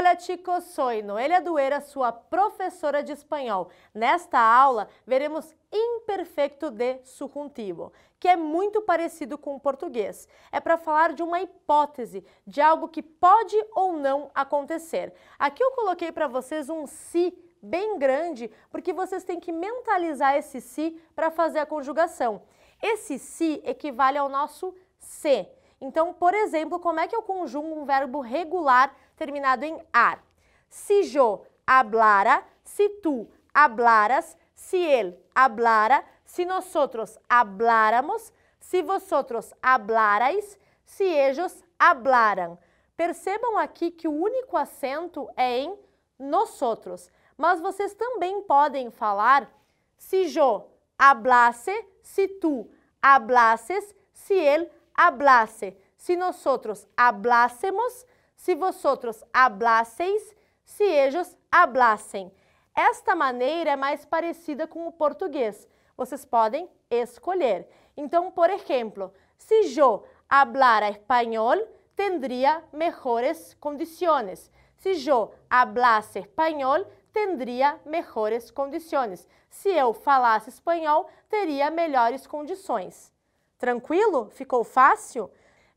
Hola chicos, soy Noelia Dueira, sua professora de espanhol. Nesta aula, veremos imperfeito de subjuntivo, que é muito parecido com o português. É para falar de uma hipótese, de algo que pode ou não acontecer. Aqui eu coloquei para vocês um se bem grande, porque vocês têm que mentalizar esse se para fazer a conjugação. Esse se equivale ao nosso se. Então, por exemplo, como é que eu conjugo um verbo regular terminado em ar? Se yo hablara, se tu hablaras, se él hablara, se nosotros habláramos, se vosotros hablarais, se ellos hablaran. Percebam aqui que o único acento é em nosotros, mas vocês também podem falar se yo hablase, se tu hablases, se él hablase, si nosotros hablásemos, si vosotros hablasseis, se ellos hablassem. Esta maneira é mais parecida com o português. Vocês podem escolher. Então, por exemplo, se eu hablara espanhol, tendría mejores condiciones. Se eu hablasse espanhol, tendría mejores condições. Se eu falasse espanhol, teria melhores condições. Tranquilo? Ficou fácil?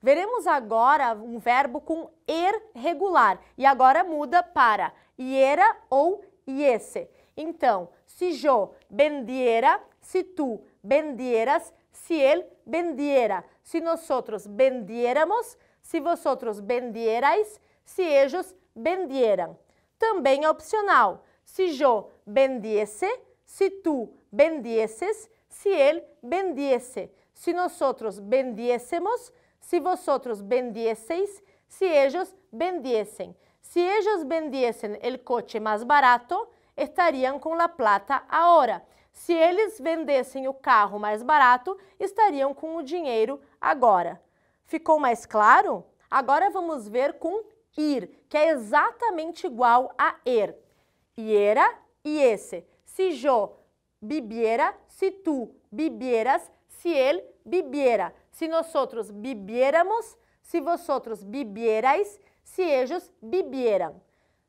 Veremos agora um verbo com er regular e agora muda para iera ou iese. Então, se eu vendiera, se tu vendieras, se ele vendiera, se nosotros vendiéramos, se vosotros vendierais, se ellos vendieran. Também é opcional. Se eu vendiese, se tu vendieses, se ele vendiese si nosotros vendiésemos, si vosotros vendieseis, si ellos vendiesen. Si ellos vendiesen el coche más barato, estariam com la plata agora. Se eles vendessem o carro mais barato, estariam com o dinheiro agora. Ficou mais claro? Agora vamos ver com ir, que é exatamente igual a er. Iera e esse. Se eu bibiera, se tu bibieras, se ele bibiera, se nosotros bibiéramos, se vosotros bibierais, se ellos bibieran.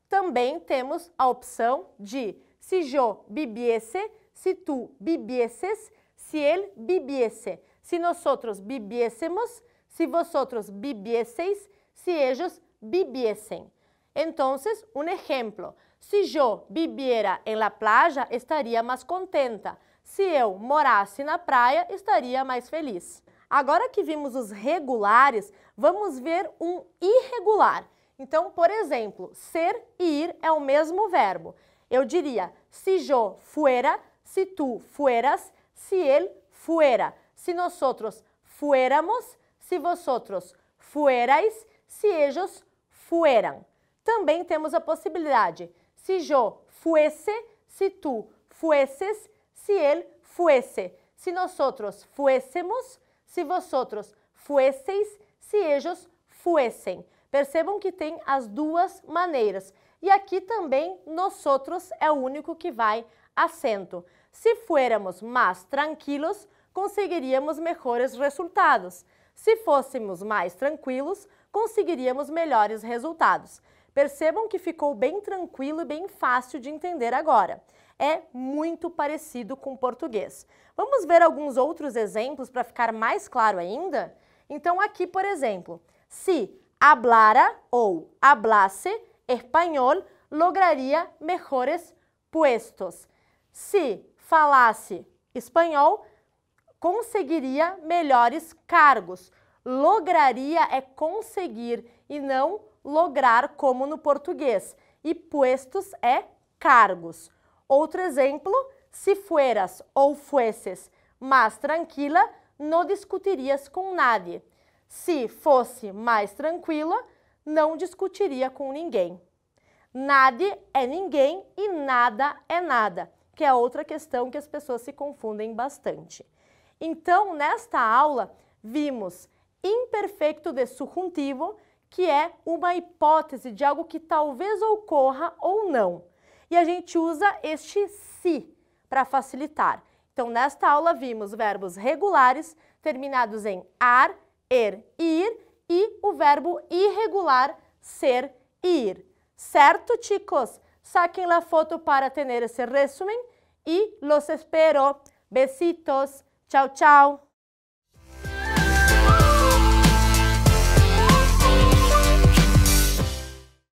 Também temos a opção de se eu bibiese, se tu bibieses, se ele bibiese, se nosotros bibiésemos, se vosotros bibieseis, se ellos bibiesen. Entonces, un ejemplo. Se eu bibiera en la playa, estaria mais contenta. Se eu morasse na praia, estaria mais feliz. Agora que vimos os regulares, vamos ver um irregular. Então, por exemplo, ser e ir é o mesmo verbo. Eu diria, se yo fuera, se tu fueras, se él fuera, se nosotros fuéramos, se vosotros fuerais, se ellos fueran. Também temos a possibilidade, se yo fuese, se tu fueses, si él fuese, si nosotros fuésemos, si vosotros fuesseis, si ellos fuessem. Percebam que tem as duas maneiras. E aqui também nosotros é o único que vai acento. Se fuéramos mais tranquilos, conseguiríamos melhores resultados. Se fôssemos mais tranquilos, conseguiríamos melhores resultados. Percebam que ficou bem tranquilo e bem fácil de entender agora é muito parecido com o português. Vamos ver alguns outros exemplos para ficar mais claro ainda? Então, aqui, por exemplo, se hablara ou hablasse espanhol, lograria mejores puestos. Se falasse espanhol, conseguiria melhores cargos. Lograria é conseguir e não lograr como no português. E puestos é cargos. Outro exemplo, se fueras ou fueses mais tranquila, não discutirias com nadie. Se fosse mais tranquila, não discutiria com ninguém. Nadie é ninguém e nada é nada, que é outra questão que as pessoas se confundem bastante. Então, nesta aula, vimos imperfeito de subjuntivo, que é uma hipótese de algo que talvez ocorra ou não e a gente usa este se para facilitar. Então, nesta aula vimos verbos regulares terminados em ar, er, ir e o verbo irregular ser e ir. Certo, chicos? Saquen la foto para tener ese resumen y los espero. Besitos. Chao, chao.